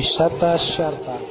Ishata Sharpa